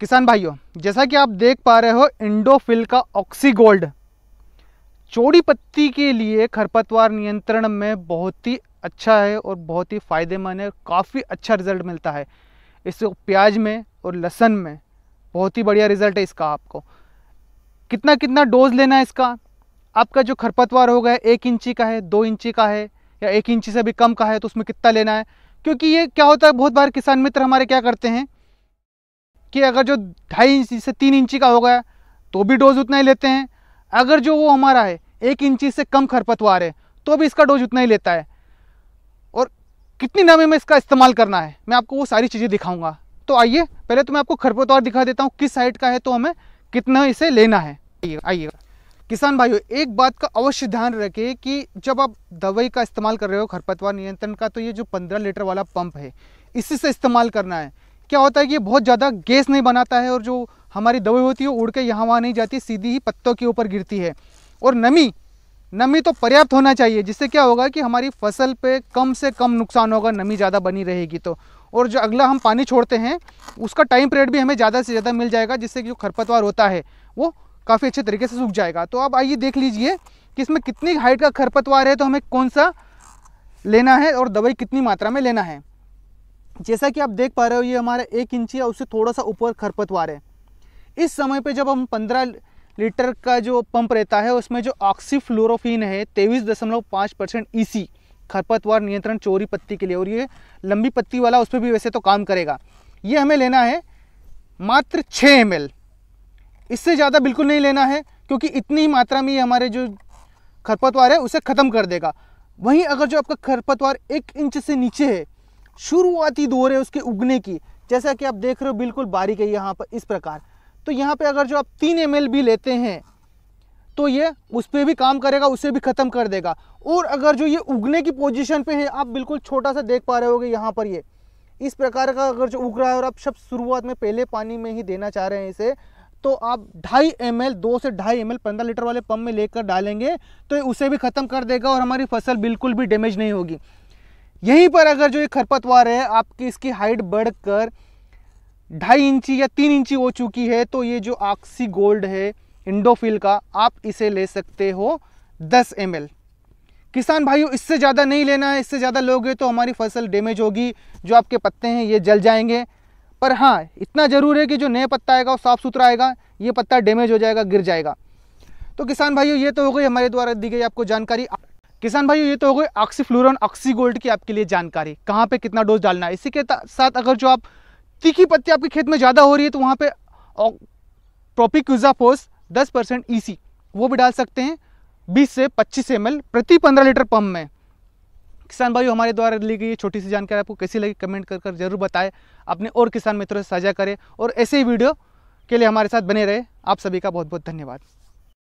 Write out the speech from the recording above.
किसान भाइयों, जैसा कि आप देख पा रहे हो, इंडोफिल का ऑक्सीगोल्ड चौड़ी पत्ती के लिए खरपतवार नियंत्रण में बहुत ही अच्छा है और बहुत ही फ़ायदेमंद है काफ़ी अच्छा रिज़ल्ट मिलता है। इससे प्याज में और लहसन में, बहुत ही बढ़िया रिज़ल्ट है इसका आपको। कितना कितना डोज लेना है इसका? आपका जो खरपतवार हो होगा, एक इंची का है, दो इंची का है, या एक इंची से भी कम का है तो उसमें कितना लेना है? क्योंकि ये क्या होता है, बहुत बार किसान मित्र हमारे क्या करते हैं कि अगर जो ढाई इंची से तीन इंची का हो गया तो भी डोज उतना ही लेते हैं। अगर जो वो हमारा है, एक इंची से कम खरपतवार है तो भी इसका डोज उतना ही लेता है। और कितनी नमी में इसका इस्तेमाल करना है, मैं आपको वो सारी चीज़ें दिखाऊँगा। तो आइए, पहले तो मैं आपको खरपतवार दिखा देता हूँ, किस साइड का है तो हमें कितना इसे लेना है। आइए। किसान भाइयों, एक बात का अवश्य ध्यान रखें कि जब आप दवाई का इस्तेमाल कर रहे हो, खरपतवार नियंत्रण का तो ये जो पंद्रह लीटर वाला पंप है, इसी से इस्तेमाल करना है। क्या होता है कि बहुत ज़्यादा गैस नहीं बनाता है और जो हमारी दवाई होती है उड़ के यहाँ वहाँ नहीं जाती, सीधी ही पत्तों के ऊपर गिरती है। और नमी नमी तो पर्याप्त होना चाहिए, जिससे क्या होगा कि हमारी फ़सल पे कम से कम नुकसान होगा, नमी ज़्यादा बनी रहेगी तो। और जो अगला हम पानी छोड़ते हैं, उसका टाइम पीरियड भी हमें ज़्यादा से ज़्यादा मिल जाएगा, जिससे कि जो खरपतवार होता है, वो काफ़ी अच्छे तरीके से सूख जाएगा। तो अब आइए देख लीजिए कि इसमें कितनी हाइट का खरपतवार है तो हमें कौन सा लेना है और दवाई कितनी मात्रा में लेना है। जैसा कि आप देख पा रहे हो, ये हमारा एक इंची या उससे थोड़ा सा ऊपर खरपतवार है। इस समय पे जब हम पंद्रह लीटर का जो पंप रहता है, उसमें जो ऑक्सीफ्लोरोफिन है, तेईस दशमलव पाँच परसेंट ई सी खरपतवार नियंत्रण चोरी पत्ती के लिए, और ये लंबी पत्ती वाला उस पर भी वैसे तो काम करेगा। ये हमें लेना है मात्र छः एम इससे ज़्यादा बिल्कुल नहीं लेना है, क्योंकि इतनी ही मात्रा में ये हमारे जो खरपतवार है, उसे ख़त्म कर देगा। वहीं अगर जो आपका खरपतवार एक इंच से नीचे है शुरुआती दौर है उसके उगने की। जैसा कि आप देख रहे हो, बिल्कुल बारीक है यहाँ पर इस प्रकार। तो यहाँ पे अगर जो आप तीन एम भी लेते हैं तो ये उस पर भी काम करेगा, उसे भी ख़त्म कर देगा। और अगर जो ये उगने की पोजीशन पे है, आप बिल्कुल छोटा सा देख पा रहे होगे यहाँ पर ये। इस प्रकार का अगर जो उग रहा है और आप सब शुरुआत में पहले पानी में ही देना चाह रहे हैं इसे तो आप ढाई एम एल दो से ढाई एम एल पंद्रह लीटर वाले पंप में लेकर डालेंगे तो उसे भी ख़त्म कर देगा और हमारी फ़सल बिल्कुल भी डैमेज नहीं होगी। यहीं पर अगर जो ये खरपतवार है, आपकी इसकी हाइट बढ़कर ढाई इंची या तीन इंची हो चुकी है तो ये जो ऑक्सी गोल्ड है, इंडोफिल का, आप इसे ले सकते हो 10 एम किसान भाइयों, इससे ज़्यादा नहीं लेना है, इससे ज़्यादा लोगे तो हमारी फ़सल डैमेज होगी, जो आपके पत्ते हैं, ये जल जाएँगे. पर हाँ इतना ज़रूर है कि जो नया पत्ता आएगा, वो साफ़ सुथरा आएगा, ये पत्ता डैमेज हो जाएगा, गिर जाएगा. तो किसान भाइयों, ये तो हो गई हमारे द्वारा दी गई आपको जानकारी. किसान भाइयों, ये तो हो गई ऑक्सीफ्लोरन ऑक्सी गोल्ड की आपके लिए जानकारी। कहाँ पे कितना डोज डालना है? इसी के साथ अगर जो आप तीखी पत्ती आपके खेत में ज़्यादा हो रही है तो वहाँ पे प्रोपिक्यूजाफोस दस परसेंट ई वो भी डाल सकते हैं बीस से पच्चीस एम प्रति पंद्रह लीटर पंप में। किसान भाइयों, हमारे द्वारा ली गई छोटी सी जानकारी आपको कैसी लगी, कमेंट कर कर ज़रूर बताएँ। अपने और किसान मित्रों से साझा करें और ऐसे ही वीडियो के लिए हमारे साथ बने रहे। आप सभी का बहुत बहुत धन्यवाद।